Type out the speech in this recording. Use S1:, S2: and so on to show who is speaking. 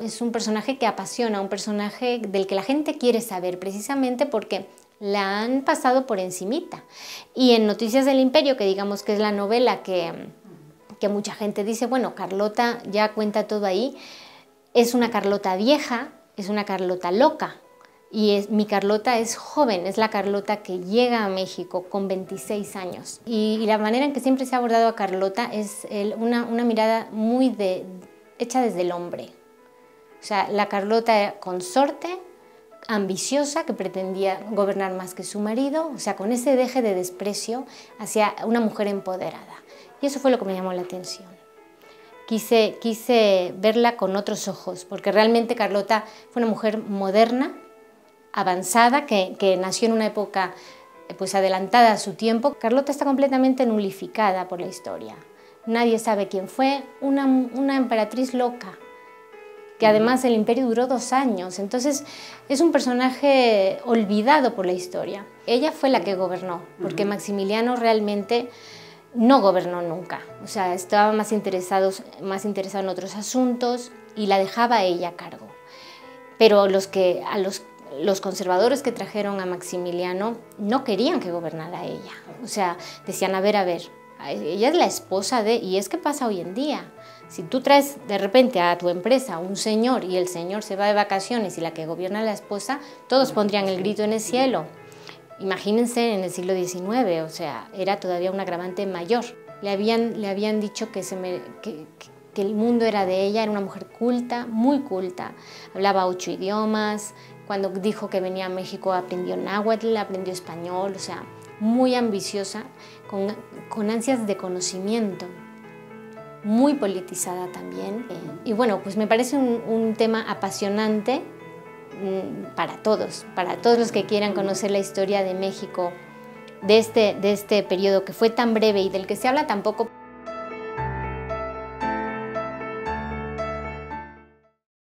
S1: Es un personaje que apasiona, un personaje del que la gente quiere saber, precisamente porque la han pasado por encimita. Y en Noticias del Imperio, que digamos que es la novela que, mucha gente dice, bueno, Carlota ya cuenta todo ahí, es una Carlota vieja, es una Carlota loca. Y mi Carlota es joven, es la Carlota que llega a México con 26 años. Y, la manera en que siempre se ha abordado a Carlota es una, mirada muy hecha desde el hombre. O sea, la Carlota consorte, ambiciosa, que pretendía gobernar más que su marido, o sea, con ese deje de desprecio hacia una mujer empoderada. Y eso fue lo que me llamó la atención. Quise, quise verla con otros ojos, porque realmente Carlota fue una mujer moderna, avanzada, que, que nació en una época pues adelantada a su tiempo. Carlota está completamente nulificada por la historia. Nadie sabe quién fue, una, una emperatriz loca, que además el imperio duró dos años, entonces es un personaje olvidado por la historia. Ella fue la que gobernó, porque Maximiliano realmente no gobernó nunca, o sea, estaba más interesado, más interesado en otros asuntos y la dejaba ella a cargo. Pero los que, a los, los conservadores que trajeron a Maximiliano no querían que gobernara ella, o sea, decían, a ver, a ver, ella es la esposa de, y es que pasa hoy en día, si tú traes de repente a tu empresa un señor y el señor se va de vacaciones y la que gobierna la esposa, todos pondrían el grito en el cielo. Imagínense en el siglo XIX, o sea, era todavía un agravante mayor. Le habían, le habían dicho que, se que, que el mundo era de ella, era una mujer culta, muy culta, hablaba ocho idiomas, cuando dijo que venía a México aprendió náhuatl, aprendió español, o sea, muy ambiciosa, con, con ansias de conocimiento muy politizada también. Eh, y bueno, pues me parece un, tema apasionante mm, para todos, para todos los que quieran conocer la historia de México de este, de este periodo que fue tan breve y del que se habla tan poco.